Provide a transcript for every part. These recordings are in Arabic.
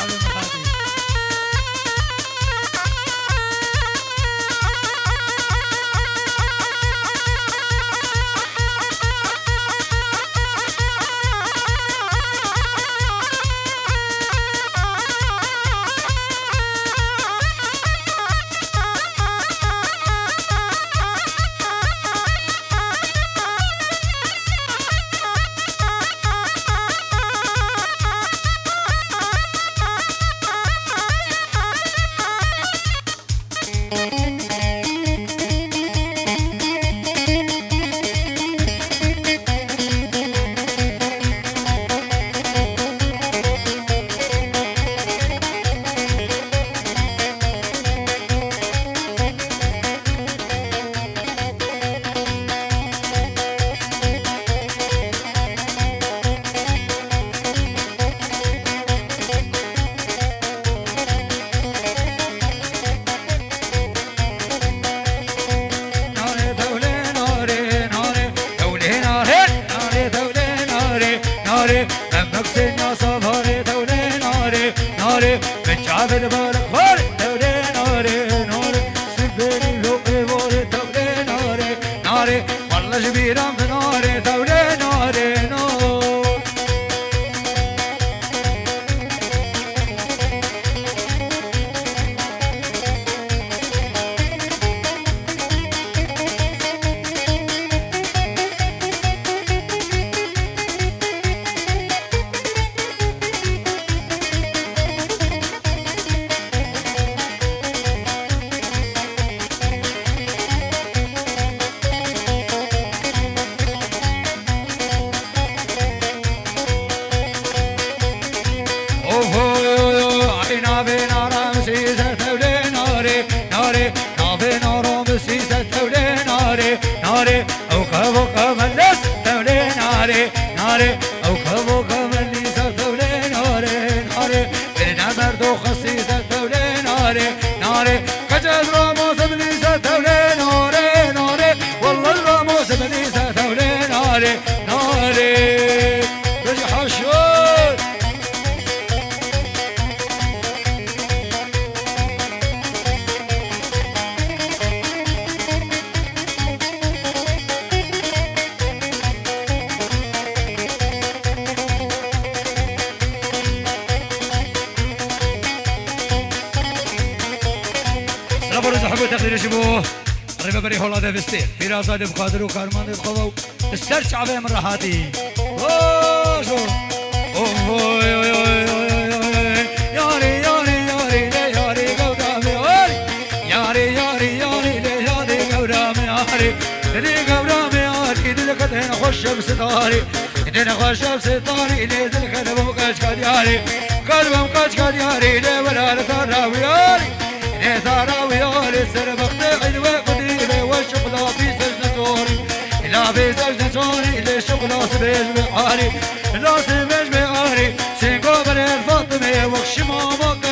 out, everybody. حولا والله دابا ستير في راسها اللي بقادر وكارمان السر شعبه من رحاتي اوجو اوي اوي خوش بستاري دين خوش بستاري لي زجد جوني للشوق ناس بيج بحاري ناس بيج بحاري سيقابل الفاطمة وكشي ما بقى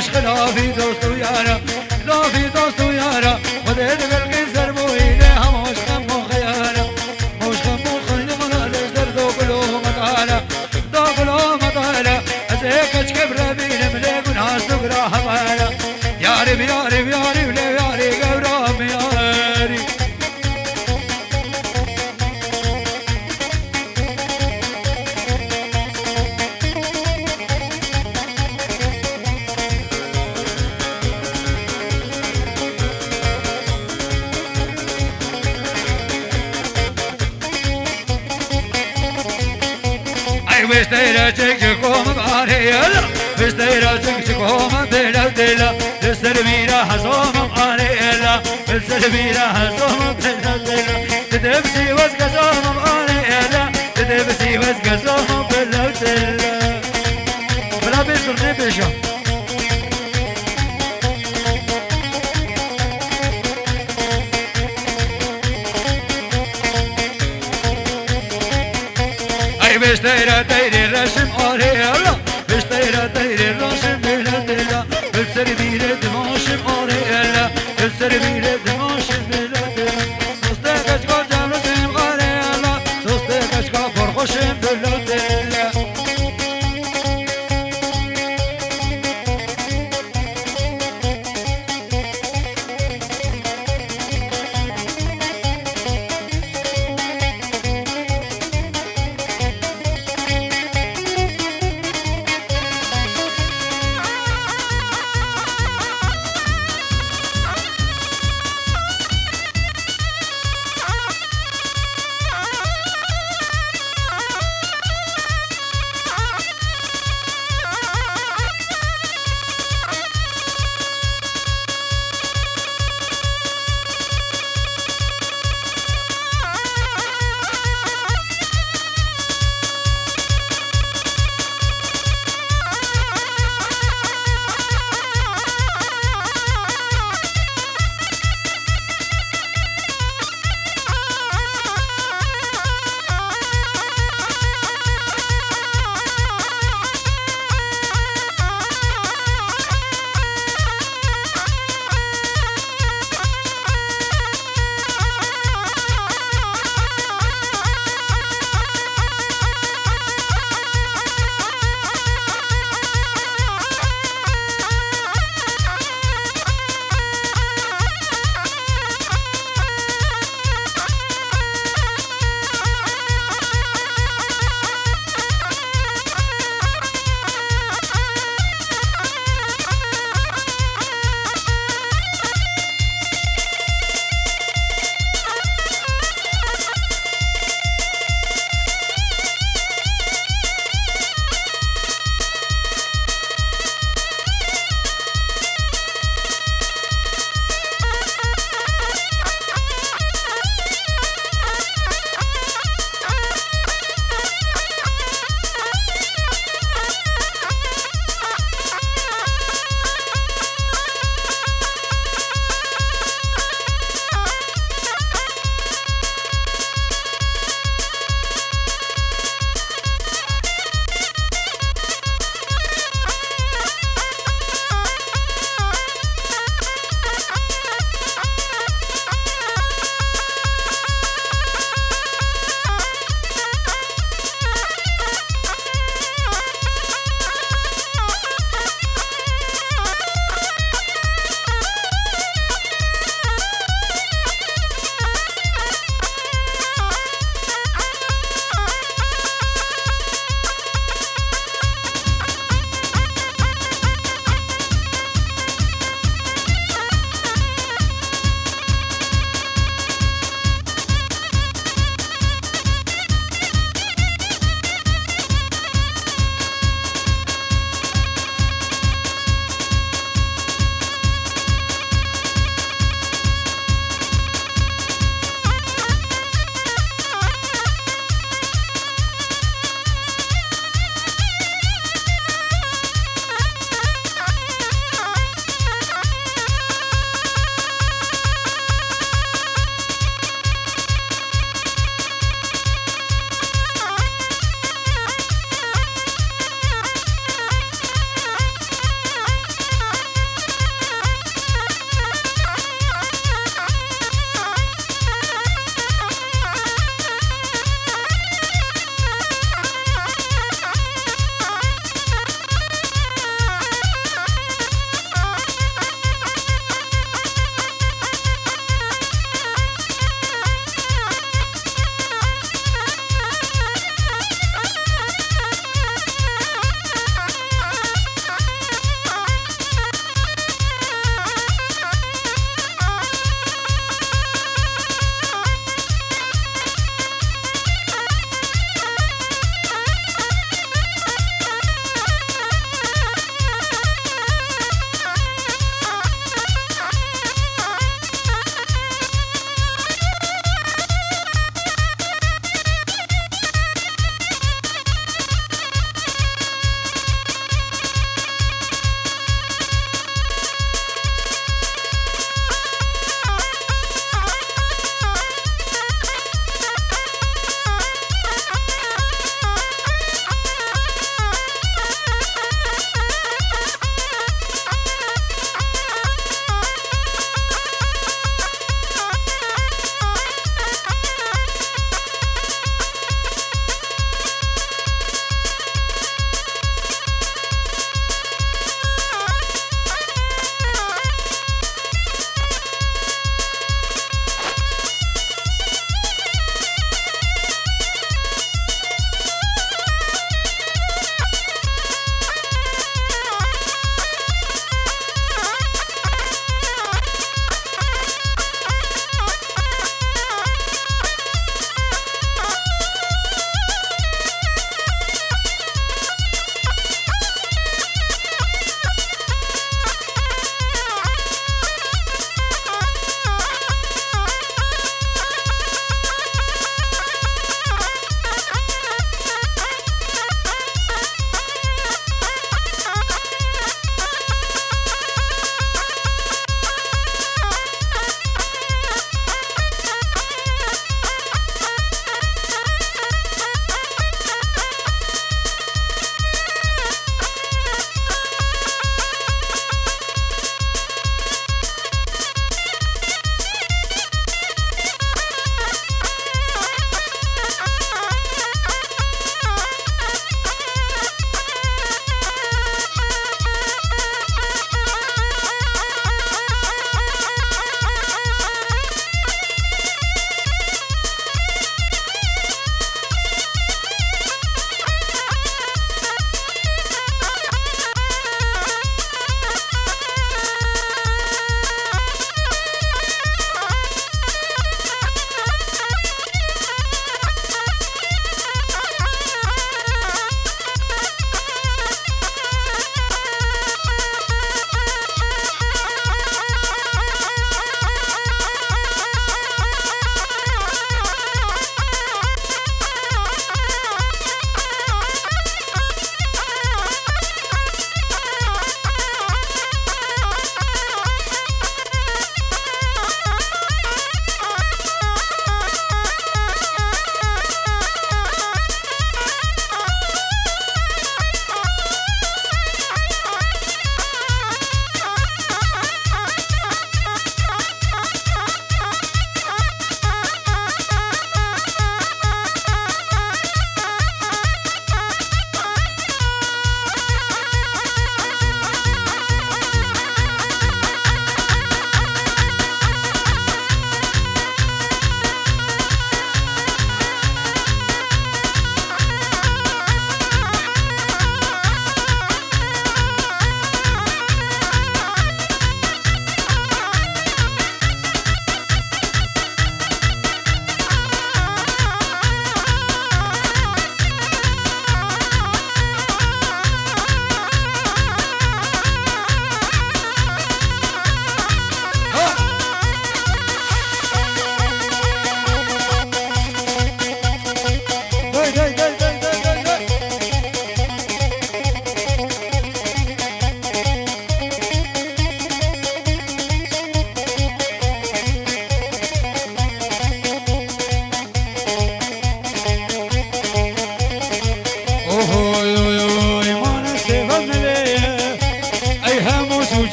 عشق ناوی دوست و یارم بالسلبيلة توم بالسلبيلة تدبسي وزقزوم بغاني إلا. تدبسي وزقزوم بلا أي بيش دايرة دايرة رسم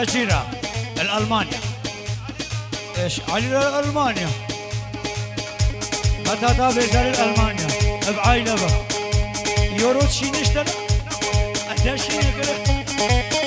حجيرة الألمانيا إيش؟ علي ألمانيا متى تابع ألمانيا؟ بعائلة يورو شي نشتري أدشي نقرأ اسيات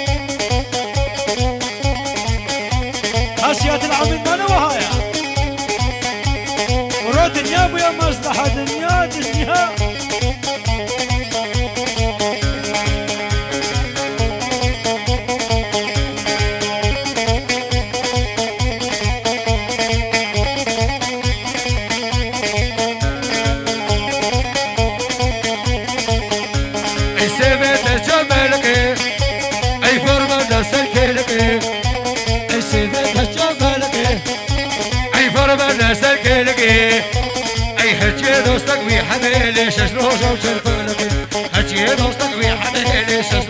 سركلكي أي حكي دوستك وي حميلي ششلوش وشرفلكي حكي دوستك وي حميلي ششلوش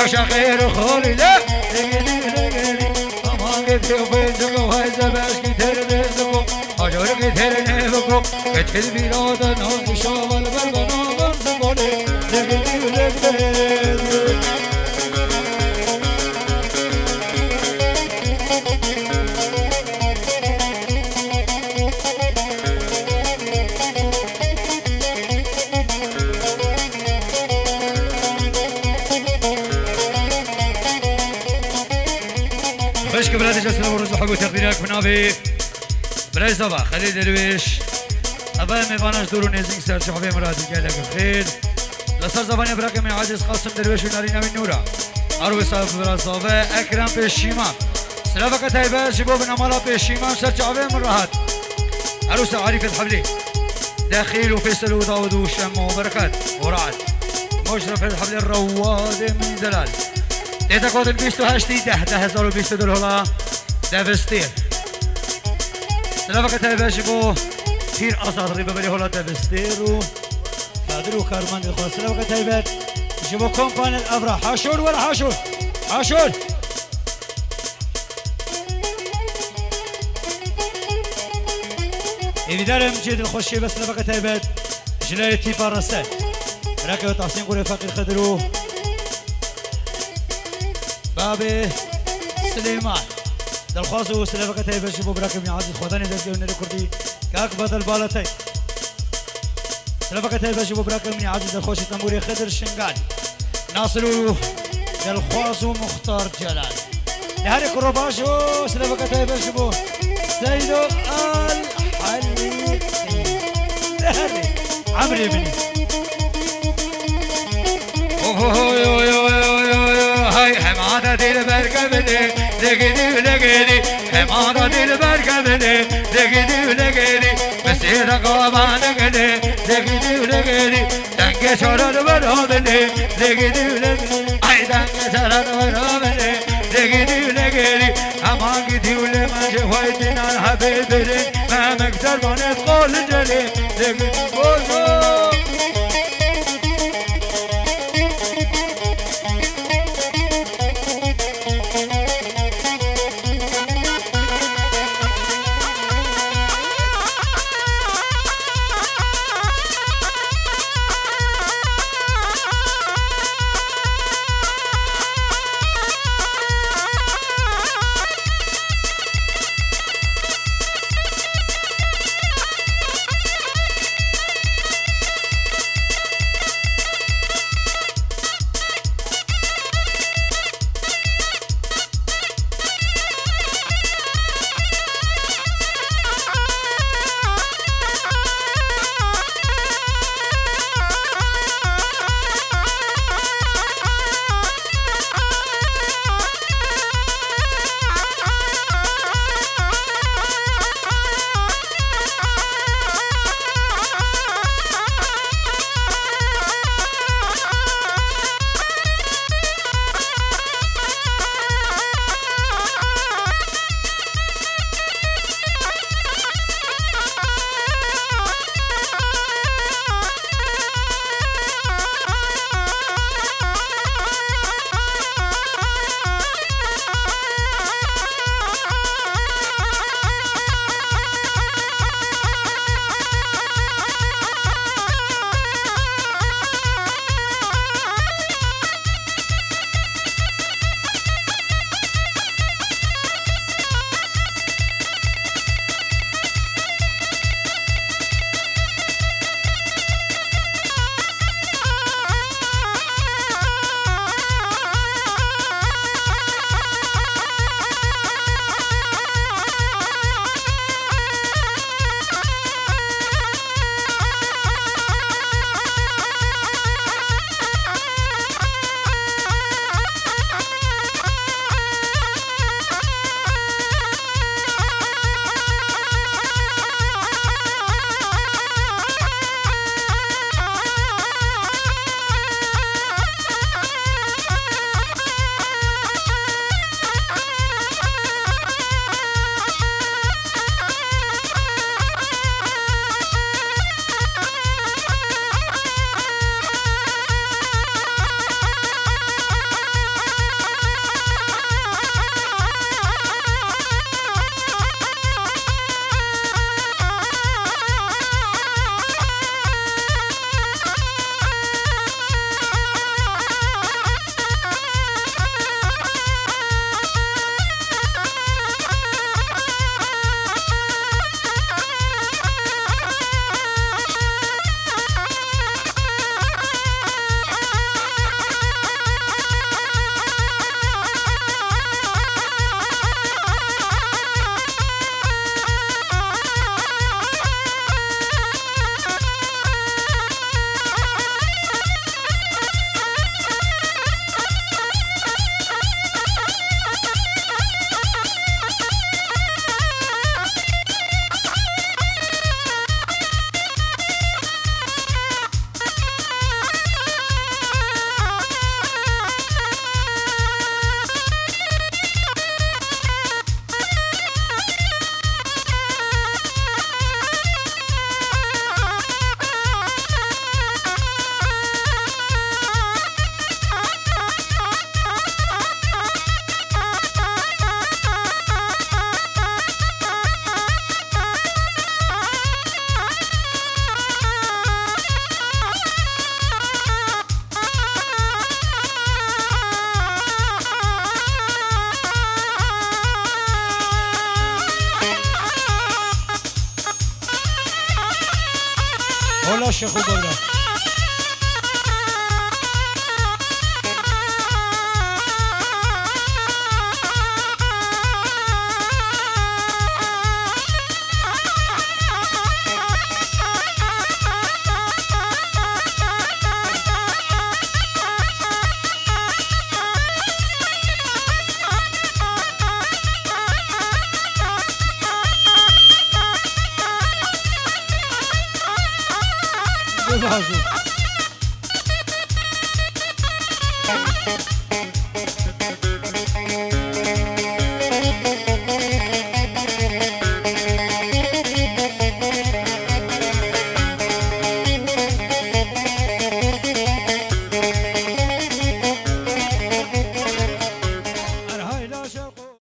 عشا غير خولي لا Aman getir bezdigo hayza belki ter bezdigo Hacor getir ne buko Getir bir odan olmuş oval belgan olam zıgole Zıgı zıgı zıgı وتقديرك من أبي براي صبا خليل درويش أبا ميباناش دورو نيزنگ سر شحبه مرادي جالك بخير لسر زباني براك من عاجز قاسم درويش ونارينا من نورا أروي صاحب برا صابه أكرم بشيما سلافك تايبه شبو بنمالا بشيما سر شحبه من راحت عروس عارف الحبلي داخل وفيصل وداود وشم وبركات ورعد مشرف الحبل الرواد من زلال تيتا كود البيستو هاشتي ده ده هزار البيستو دول هلا دافستير سلافك تايبه شبو تير أصاد ريبه بلي هلا دافستير و قادر وكارمان الخلاص سلام تايبات جيبوا كومباني الأبرح حاشور ولا حاشور حاشور إذا مجيد الخشي بس لبقى تايبات جلايتي بارسات راكب تحسين قولي فقير خدرو. بابي سليمان دلخواص وسلافة تايبة شبو براكب عزيز خداني دلقي ونري كردي كاك بدل بالتي سلافة تايبة شبو براكب من عزيز الخوشي تنبوري خدر شنقال ناصر دلخواص ومختار جلال نهاري كروباشو سلافة تايبة شبو سيدو الحليقي نهاري عمري بني هاي حمادة البركبني لقيدي لقيدي حمادة البركبني لقيدي لقيدي مسيرة قومان قلي لقيدي لقيدي دنك شرر برامني لقيدي لقيدي اي دنك شرر برامني لقيدي لقيدي امان قدي ولما شفايتنا الحبيب ولا الشيخ